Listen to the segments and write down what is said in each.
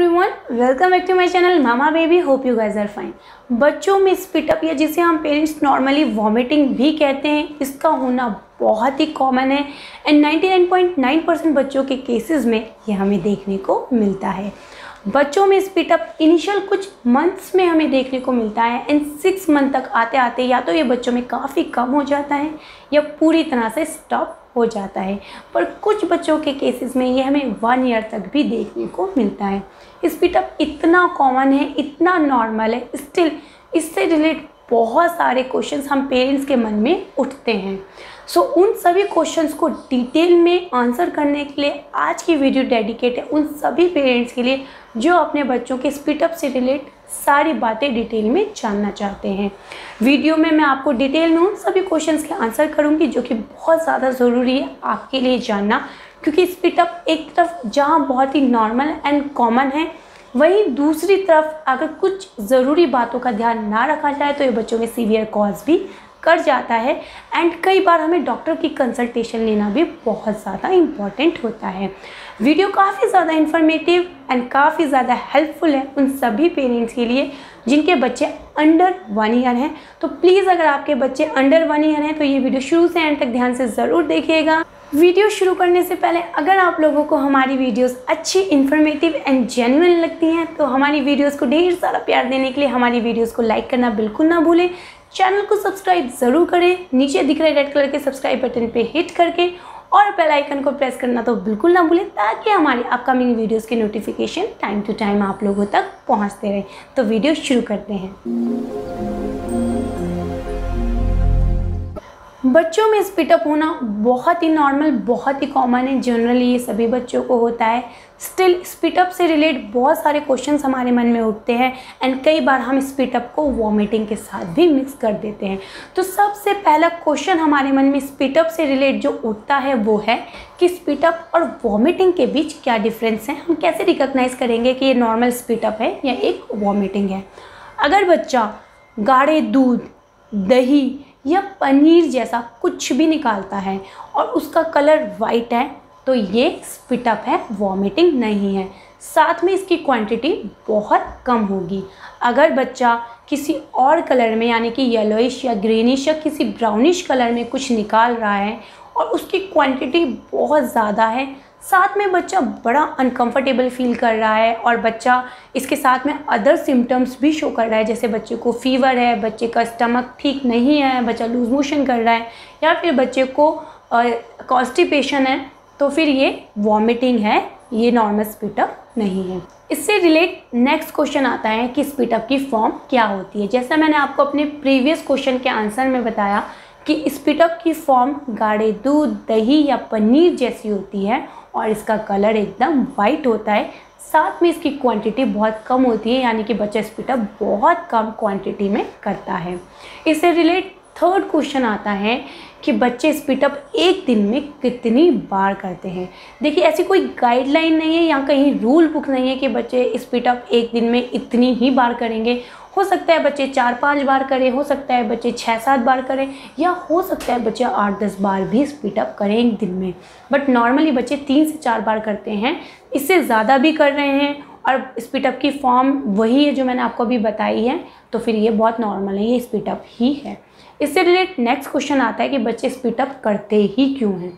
Everyone welcome back to my channel mama baby hope you guys are fine बच्चों में spit up या जिसे हम पेरेंट्स नॉर्मली वॉमिटिंग भी कहते हैं, इसका होना बहुत ही कॉमन है। एंड 99.9 परसेंट बच्चों के केसेस में ये हमें देखने को मिलता है। बच्चों में स्पिट अप इनिशियल कुछ मंथ्स में हमें देखने को मिलता है। एंड सिक्स मंथ तक आते आते या तो ये बच्चों में काफ़ी कम हो जाता है, या पूरी तरह से स्टॉप हो जाता है। पर कुछ बच्चों के केसेस में ये हमें वन ईयर तक भी देखने को मिलता है। स्पीटअप इतना कॉमन है इतना नॉर्मल है स्टिल इससे रिलेट बहुत सारे क्वेश्चंस हम पेरेंट्स के मन में उठते हैं। सो so, उन सभी क्वेश्चंस को डिटेल में आंसर करने के लिए आज की वीडियो डेडिकेट है उन सभी पेरेंट्स के लिए जो अपने बच्चों के स्पीटअप से रिलेट सारी बातें डिटेल में जानना चाहते हैं। वीडियो में मैं आपको डिटेल में उन सभी क्वेश्चंस के आंसर करूँगी जो कि बहुत ज़्यादा ज़रूरी है आपके लिए जानना, क्योंकि स्पीटअप एक तरफ़ जहाँ बहुत ही नॉर्मल एंड कॉमन है, वहीं दूसरी तरफ़ अगर कुछ ज़रूरी बातों का ध्यान ना रखा जाए तो ये बच्चों में सीवियर कॉज भी कर जाता है। एंड कई बार हमें डॉक्टर की कंसल्टेशन लेना भी बहुत ज़्यादा इंपॉर्टेंट होता है। वीडियो काफ़ी ज़्यादा इन्फॉर्मेटिव एंड काफ़ी ज़्यादा हेल्पफुल है उन सभी पेरेंट्स के लिए, जिनके बच्चे अंडर वन ईयर हैं। तो प्लीज़ अगर आपके बच्चे अंडर वन ईयर हैं तो ये वीडियो शुरू से एंड तक ध्यान से ज़रूर देखिएगा। वीडियो शुरू करने से पहले अगर आप लोगों को हमारी वीडियोस अच्छी इन्फॉर्मेटिव एंड जेन्युइन लगती हैं तो हमारी वीडियोस को ढेर सारा प्यार देने के लिए हमारी वीडियोस को लाइक करना बिल्कुल ना भूलें। चैनल को सब्सक्राइब ज़रूर करें। नीचे दिख रहे रेड कलर के सब्सक्राइब बटन पे हिट करके और बेल आइकन को प्रेस करना तो बिल्कुल ना भूलें, ताकि हमारी अपकमिंग वीडियोस के नोटिफिकेशन टाइम टू टाइम आप लोगों तक पहुँचते रहें। तो वीडियो शुरू करते हैं। बच्चों में स्पिटअप होना बहुत ही नॉर्मल बहुत ही कॉमन है। जनरली ये सभी बच्चों को होता है। स्टिल स्पिटअप से रिलेट बहुत सारे क्वेश्चन हमारे मन में उठते हैं एंड कई बार हम स्पिटअप को वॉमिटिंग के साथ भी मिक्स कर देते हैं। तो सबसे पहला क्वेश्चन हमारे मन में स्पिटअप से रिलेट जो उठता है वो है कि स्पिटअप और वॉमिटिंग के बीच क्या डिफरेंस है। हम कैसे रिकोगनाइज करेंगे कि ये नॉर्मल स्पिटअप है या एक वॉमिटिंग है? अगर बच्चा गाढ़े दूध, दही या पनीर जैसा कुछ भी निकालता है और उसका कलर वाइट है तो ये स्पिटअप है वॉमिटिंग नहीं है। साथ में इसकी क्वांटिटी बहुत कम होगी। अगर बच्चा किसी और कलर में, यानी कि येलोइश या ग्रीनिश या किसी ब्राउनिश कलर में कुछ निकाल रहा है और उसकी क्वांटिटी बहुत ज़्यादा है साथ में बच्चा बड़ा अनकंफर्टेबल फील कर रहा है और बच्चा इसके साथ में अदर सिम्टम्स भी शो कर रहा है, जैसे बच्चे को फीवर है, बच्चे का स्टमक ठीक नहीं है, बच्चा लूज मोशन कर रहा है, या फिर बच्चे को कॉन्स्टिपेशन है तो फिर ये वॉमिटिंग है, ये नॉर्मल स्पीटअप नहीं है। इससे रिलेट नेक्स्ट क्वेश्चन आता है कि स्पीटअप की फॉर्म क्या होती है। जैसा मैंने आपको अपने प्रीवियस क्वेश्चन के आंसर में बताया कि स्पीटअप की फॉर्म गाढ़े दूध, दही या पनीर जैसी होती है और इसका कलर एकदम वाइट होता है। साथ में इसकी क्वांटिटी बहुत कम होती है, यानी कि बच्चा स्पीटअप बहुत कम क्वांटिटी में करता है। इससे रिलेट थर्ड क्वेश्चन आता है कि बच्चे स्पीटअप एक दिन में कितनी बार करते हैं। देखिए, ऐसी कोई गाइडलाइन नहीं है, या कहीं रूल बुक नहीं है कि बच्चे स्पीटअप एक दिन में इतनी ही बार करेंगे। हो सकता है बच्चे चार पाँच बार करें, हो सकता है बच्चे छः सात बार करें, या हो सकता है बच्चे आठ दस बार भी स्पीटअप करें एक दिन में। बट नॉर्मली बच्चे तीन से चार बार करते हैं, इससे ज़्यादा भी कर रहे हैं और स्पीटअप की फॉर्म वही है जो मैंने आपको अभी बताई है तो फिर ये बहुत नॉर्मल है, ये स्पीटअप ही है। इससे रिलेट नेक्स्ट क्वेश्चन आता है कि बच्चे स्पीटअप करते ही क्यों हैं।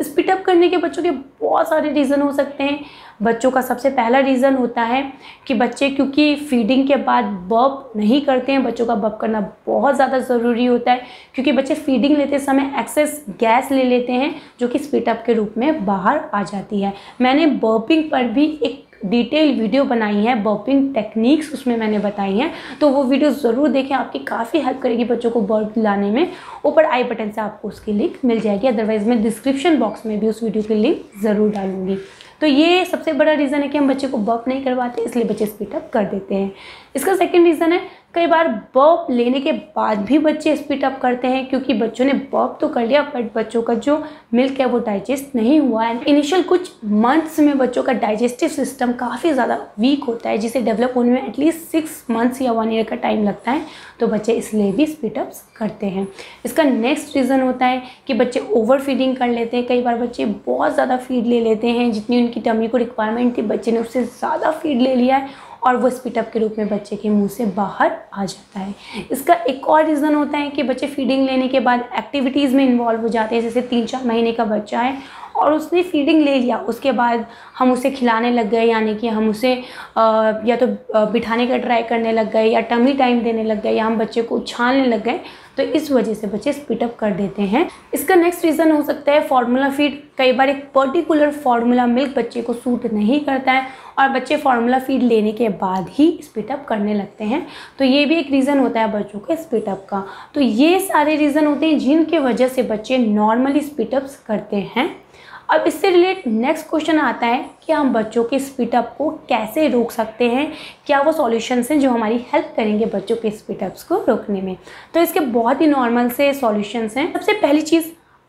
स्पीटअप करने के बच्चों के बहुत सारे रीज़न हो सकते हैं। बच्चों का सबसे पहला रीज़न होता है कि बच्चे क्योंकि फीडिंग के बाद बप नहीं करते हैं, बच्चों का बप करना बहुत ज़्यादा ज़रूरी होता है, क्योंकि बच्चे फीडिंग लेते समय एक्सेस गैस ले लेते हैं, जो कि स्पिटअप के रूप में बाहर आ जाती है। मैंने बर्पिंग पर भी एक डिटेल वीडियो बनाई है बर्पिंग टेक्निक्स उसमें मैंने बताई हैं। तो वो वीडियो ज़रूर देखें, आपकी काफ़ी हेल्प करेगी बच्चों को बर्प लाने में। ऊपर आई बटन से आपको उसकी लिंक मिल जाएगी। अदरवाइज़ मैं डिस्क्रिप्शन बॉक्स में भी उस वीडियो की लिंक ज़रूर डालूँगी। तो ये सबसे बड़ा रीज़न है कि हम बच्चे को बर्प नहीं करवाते, इसलिए बच्चे स्पीटअप कर देते हैं। इसका सेकेंड रीज़न है कई बार बॉप लेने के बाद भी बच्चे स्पीड अप करते हैं, क्योंकि बच्चों ने बॉप तो कर लिया बट बच्चों का जो मिल्क है वो डाइजेस्ट नहीं हुआ है। इनिशियल कुछ मंथ्स में बच्चों का डाइजेस्टिव सिस्टम काफ़ी ज़्यादा वीक होता है, जिसे डेवलप होने में एटलीस्ट सिक्स मंथ्स या वन ईयर का टाइम लगता है तो बच्चे इसलिए भी स्पीड अप्स करते हैं। इसका नेक्स्ट रीज़न होता है कि बच्चे ओवर फीडिंग कर लेते हैं। कई बार बच्चे बहुत ज़्यादा फ़ीड ले लेते हैं, जितनी उनकी टमी को रिक्वायरमेंट थी, बच्चे ने उससे ज़्यादा फ़ीड ले लिया है। और वो स्पिटअप के रूप में बच्चे के मुँह से बाहर आ जाता है। इसका एक और रीज़न होता है कि बच्चे फीडिंग लेने के बाद एक्टिविटीज़ में इन्वॉल्व हो जाते हैं, जैसे तीन चार महीने का बच्चा है और उसने फीडिंग ले लिया, उसके बाद हम उसे खिलाने लग गए, यानी कि हम उसे या तो बिठाने का ट्राई करने लग गए या टमी टाइम देने लग गए या हम बच्चे को उछालने लग गए तो इस वजह से बच्चे स्पीटअप कर देते हैं। इसका नेक्स्ट रीज़न हो सकता है फार्मूला फ़ीड कई बार एक पर्टिकुलर फार्मूला मिल्क बच्चे को सूट नहीं करता है और बच्चे फार्मूला फ़ीड लेने के बाद ही स्पीटअप करने लगते हैं। तो ये भी एक रीज़न होता है बच्चों के स्पीटअप का। तो ये सारे रीज़न होते हैं जिनके वजह से बच्चे नॉर्मली स्पीटअप्स करते हैं। अब इससे रिलेट नेक्स्ट क्वेश्चन आता है कि हम बच्चों के स्पीडअप को कैसे रोक सकते हैं? क्या वो सॉल्यूशंस हैं जो हमारी हेल्प करेंगे बच्चों के स्पीडअप्स को रोकने में? तो इसके बहुत ही नॉर्मल से सॉल्यूशंस हैं। सबसे पहली चीज़,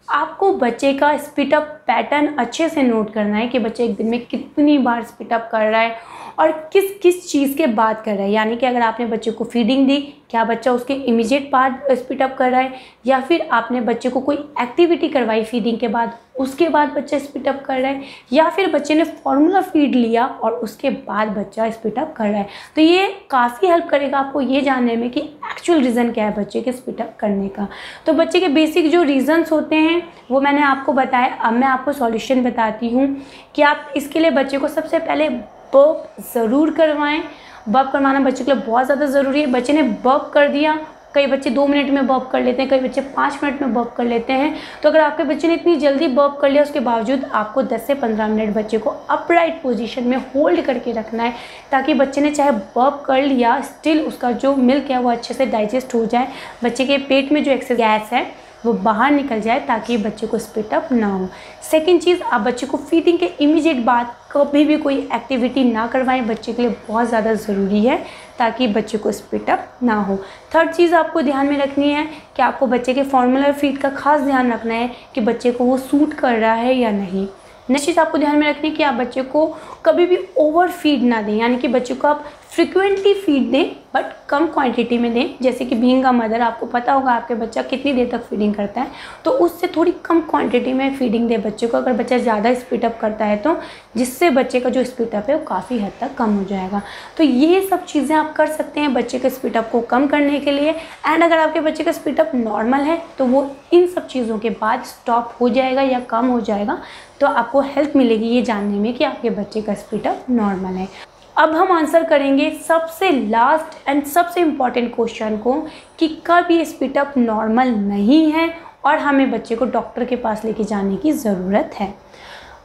आपको बच्चे का स्पीडअप पैटर्न अच्छे से नोट करना है कि बच्चे एक दिन में कितनी बार स्पीडअप कर रहा है और किस किस चीज़ के बाद कर रहा है? यानी कि अगर आपने बच्चे को फीडिंग दी, क्या बच्चा उसके इमीडिएट बाद स्पीटअप कर रहा है? या फिर आपने बच्चे को कोई एक्टिविटी करवाई फीडिंग के बाद, उसके बाद बच्चा स्पीटअप कर रहा है? या फिर बच्चे ने फॉर्मूला फ़ीड लिया और उसके बाद बच्चा स्पीटअप कर रहा है? तो ये काफ़ी हेल्प करेगा आपको ये जानने में कि एक्चुअल रीज़न क्या है बच्चे के स्पीटअप करने का। तो बच्चे के बेसिक जो रीज़न्स होते हैं, वो मैंने आपको बताया। अब मैं आपको सॉल्यूशन बताती हूँ कि आप इसके लिए बच्चे को सबसे पहले बर्प ज़रूर करवाएँ। बर्प करवाना बच्चे के लिए बहुत ज़्यादा ज़रूरी है। बच्चे ने बर्प कर दिया, कई बच्चे दो मिनट में बर्प कर लेते हैं, कई बच्चे पाँच मिनट में बर्प कर लेते हैं। तो अगर आपके बच्चे ने इतनी जल्दी बर्प कर लिया, उसके बावजूद आपको 10 से 15 मिनट बच्चे को अपराइट पोजीशन में होल्ड करके रखना है, ताकि बच्चे ने चाहे बर्प कर लिया स्टिल उसका जो मिल्क है वो अच्छे से डाइजेस्ट हो जाए। बच्चे के पेट में जो एक्सेस गैस है वो बाहर निकल जाए ताकि बच्चे को स्पिटअप ना हो। सेकेंड चीज़, आप बच्चे को फीडिंग के इमीडिएट बाद कभी भी कोई एक्टिविटी ना करवाएँ, बच्चे के लिए बहुत ज़्यादा ज़रूरी है ताकि बच्चे को स्पिटअप ना हो। थर्ड चीज़ आपको ध्यान में रखनी है कि आपको बच्चे के फॉर्मूलर फ़ीड का खास ध्यान रखना है कि बच्चे को वो सूट कर रहा है या नहीं। नेक्स्ट चीज़ आपको ध्यान में रखनी है कि आप बच्चे को कभी भी ओवर फ़ीड ना दें, यानी कि बच्चे को आप फ्रिक्वेंटली फ़ीड दें बट कम क्वांटिटी में दें। जैसे कि बींग अ मदर आपको पता होगा आपके बच्चा कितनी देर तक फीडिंग करता है। तो उससे थोड़ी कम क्वांटिटी में फीडिंग दें बच्चे को। अगर बच्चा ज़्यादा स्पीडअप करता है तो जिससे बच्चे का जो स्पीडअप है वो काफ़ी हद तक कम हो जाएगा। तो ये सब चीज़ें आप कर सकते हैं बच्चे के स्पीडअप को कम करने के लिए। एंड अगर आपके बच्चे का स्पीडअप नॉर्मल है तो वो इन सब चीज़ों के बाद स्टॉप हो जाएगा या कम हो जाएगा। तो आपको हेल्प मिलेगी ये जानने में कि आपके बच्चे का स्पीडअप नॉर्मल है। अब हम आंसर करेंगे सबसे लास्ट एंड सबसे इंपॉर्टेंट क्वेश्चन को कि कब ये स्पीटअप नॉर्मल नहीं है और हमें बच्चे को डॉक्टर के पास लेके जाने की ज़रूरत है।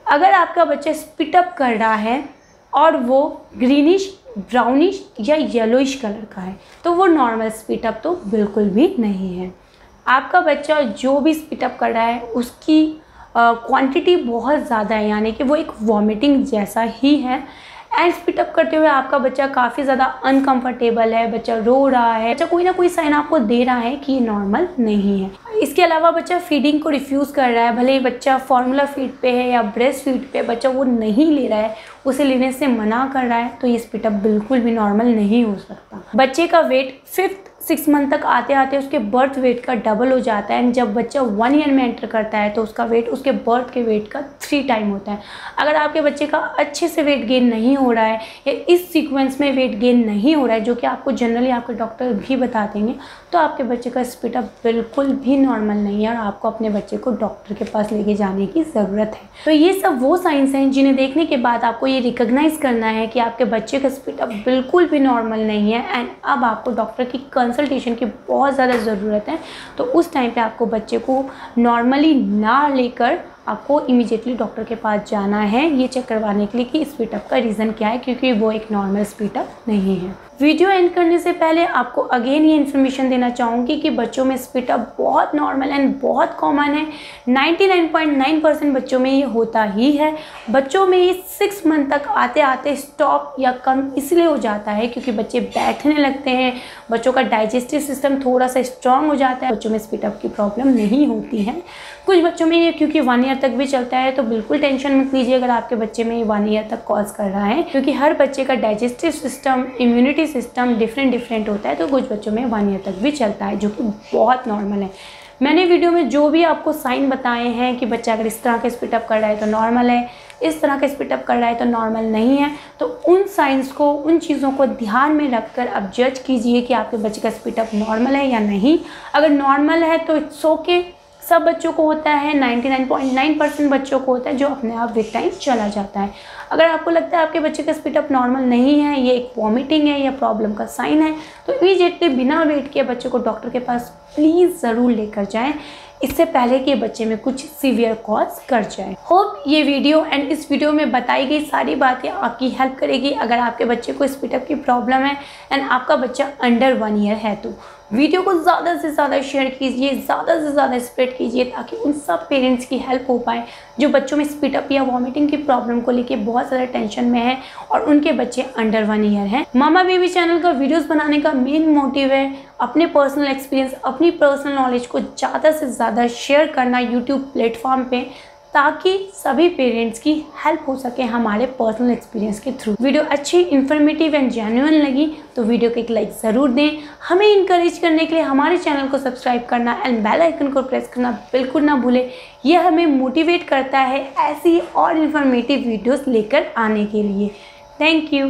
अगर आपका बच्चा स्पीटअप कर रहा है और वो ग्रीनिश ब्राउनिश या येलोइश कलर का है तो वो नॉर्मल स्पीटअप तो बिल्कुल भी नहीं है। आपका बच्चा जो भी स्पीटअप कर रहा है, उसकी क्वांटिटी बहुत ज़्यादा है, यानी कि वो एक वॉमिटिंग जैसा ही है। एंड स्पिटअप करते हुए आपका बच्चा काफ़ी ज़्यादा अनकंफर्टेबल है, बच्चा रो रहा है, बच्चा कोई ना कोई साइन आपको दे रहा है कि ये नॉर्मल नहीं है। इसके अलावा बच्चा फीडिंग को रिफ्यूज़ कर रहा है, भले ही बच्चा फार्मूला फ़ीड पे है या ब्रेस्ट फ़ीड पे बच्चा वो नहीं ले रहा है, उसे लेने से मना कर रहा है तो ये स्पिटअप बिल्कुल भी नॉर्मल नहीं हो सकता। बच्चे का वेट फिफ्थ सिक्स मंथ तक आते आते उसके बर्थ वेट का डबल हो जाता है। एंड जब बच्चा वन ईयर में एंटर करता है तो उसका वेट उसके बर्थ के वेट का थ्री टाइम होता है। अगर आपके बच्चे का अच्छे से वेट गेन नहीं हो रहा है, या इस सीक्वेंस में वेट गेन नहीं हो रहा है, जो कि आपको जनरली आपके डॉक्टर भी बता देंगे तो आपके बच्चे का स्पीटअप बिल्कुल भी नॉर्मल नहीं है और आपको अपने बच्चे को डॉक्टर के पास लेके जाने की ज़रूरत है। तो ये सब वो साइंस हैं जिन्हें देखने के बाद आपको ये रिकोगनाइज़ करना है कि आपके बच्चे का स्पीटअप बिल्कुल भी नॉर्मल नहीं है। एंड अब आपको डॉक्टर की कंसल्टेशन की बहुत ज़्यादा ज़रूरत है तो उस टाइम पे आपको बच्चे को नॉर्मली ना लेकर आपको इमीजिएटली डॉक्टर के पास जाना है, ये चेक करवाने के लिए कि स्पीटअप का रीज़न क्या है, क्योंकि वो एक नॉर्मल स्पीटअप नहीं है। वीडियो एंड करने से पहले आपको अगेन ये इन्फॉर्मेशन देना चाहूँगी कि बच्चों में स्पीटअप बहुत नॉर्मल एंड बहुत कॉमन है। 99.9 परसेंट बच्चों में ये होता ही है। बच्चों में ये सिक्स मंथ तक आते आते स्टॉप या कम इसलिए हो जाता है क्योंकि बच्चे बैठने लगते हैं, बच्चों का डाइजेस्टिव सिस्टम थोड़ा सा स्ट्रांग हो जाता है, बच्चों में स्पीटअप की प्रॉब्लम नहीं होती है। कुछ बच्चों में ये, क्योंकि वन ईयर तक भी चलता है तो बिल्कुल टेंशन मत लीजिए अगर आपके बच्चे में ये वन ईयर तक कॉज कर रहा है। क्योंकि हर बच्चे का digestive system immunity system different different होता है तो कुछ बच्चों में वन ईयर तक भी चलता है, जो कि बहुत नॉर्मल है। मैंने वीडियो में जो भी आपको साइन बताए हैं कि बच्चा अगर इस तरह के स्पिटअप कर रहा है तो नॉर्मल है, इस तरह के स्पिटअप कर रहा है तो नॉर्मल नहीं है तो उन साइंस को, उन चीज़ों को ध्यान में रखकर अब जज कीजिए कि आपके बच्चे का स्पिटअप नॉर्मल है या नहीं। अगर नॉर्मल है तो इट्स ओके सब बच्चों को होता है 99.9 परसेंट बच्चों को होता है जो अपने आप विद टाइम चला जाता है। अगर आपको लगता है आपके बच्चे का स्पीड अप नॉर्मल नहीं है, ये एक वॉमिटिंग है, या प्रॉब्लम का साइन है तो इमीजिएटली बिना वेट किए बच्चे को डॉक्टर के पास प्लीज़ ज़रूर लेकर जाएँ। इससे पहले कि बच्चे में कुछ सीवियर कॉज कर जाए। होप ये वीडियो एंड इस वीडियो में बताई गई सारी बातें आपकी हेल्प करेगी। अगर आपके बच्चे को स्पीटअप की प्रॉब्लम है एंड आपका बच्चा अंडर वन ईयर है तो। वीडियो को ज़्यादा से ज़्यादा शेयर कीजिए, ज़्यादा से ज़्यादा स्प्रेड कीजिए ताकि उन सब पेरेंट्स की हेल्प हो पाए, जो बच्चों में स्पीटअप या वॉमिटिंग की प्रॉब्लम को लेके बहुत ज़्यादा टेंशन में है और उनके बच्चे अंडर वन ईयर हैं। मामा बेबी चैनल का वीडियोज़ बनाने का मेन मोटिव है अपने पर्सनल एक्सपीरियंस अपनी पर्सनल नॉलेज को ज़्यादा से ज़्यादा शेयर करना यूट्यूब प्लेटफॉर्म पे। ताकि सभी पेरेंट्स की हेल्प हो सके हमारे पर्सनल एक्सपीरियंस के थ्रू वीडियो अच्छी इन्फॉर्मेटिव एंड जेन्यून लगी तो वीडियो को एक लाइक ज़रूर दें। हमें इनकरेज करने के लिए हमारे चैनल को सब्सक्राइब करना एंड बेल आइकन को प्रेस करना बिल्कुल ना भूलें। यह हमें मोटिवेट करता है ऐसी और इन्फॉर्मेटिव वीडियोज़ लेकर आने के लिए। Thank you